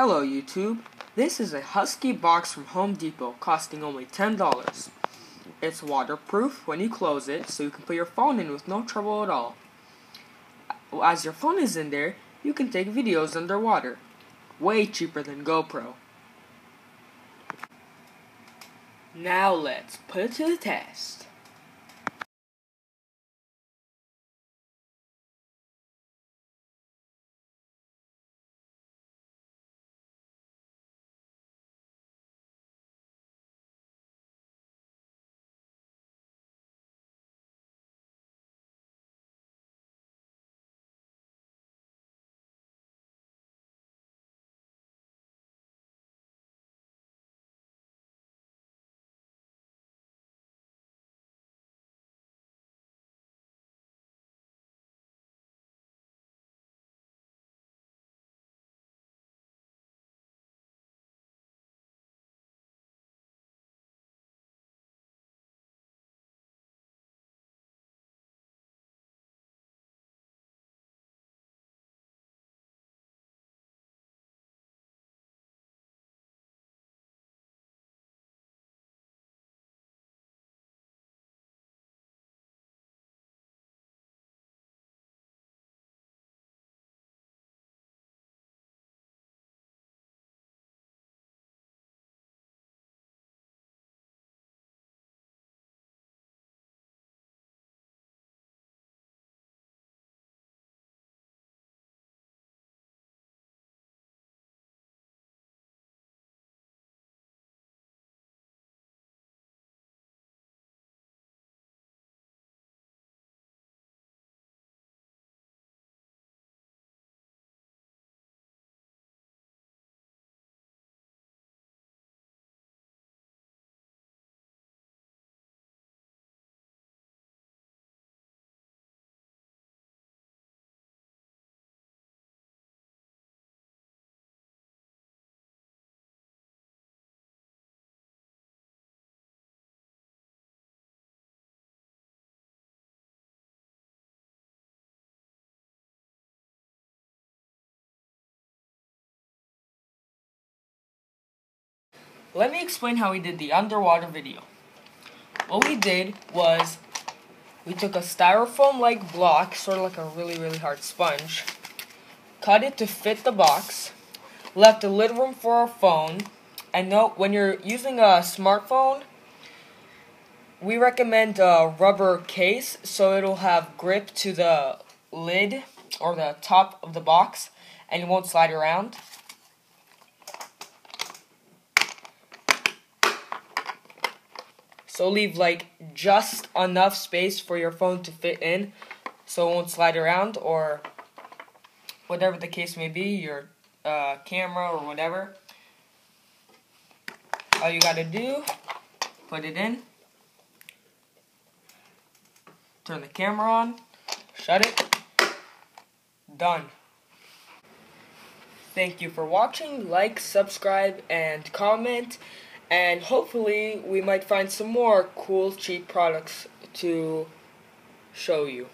Hello YouTube. This is a Husky box from Home Depot costing only $10. It's waterproof when you close it so you can put your phone in with no trouble at all. As your phone is in there, you can take videos underwater. Way cheaper than GoPro. Now let's put it to the test. Let me explain how we did the underwater video. What we did was we took a styrofoam like block, sort of like a really, really hard sponge, cut it to fit the box, left a little room for our phone, and note when you're using a smartphone, we recommend a rubber case so it'll have grip to the lid or the top of the box and it won't slide around. So leave like just enough space for your phone to fit in so it won't slide around or whatever the case may be, your uh, camera or whatever. All you gotta do, put it in, turn the camera on, shut it, done. Thank you for watching, like, subscribe, and comment and hopefully we might find some more cool cheap products to show you.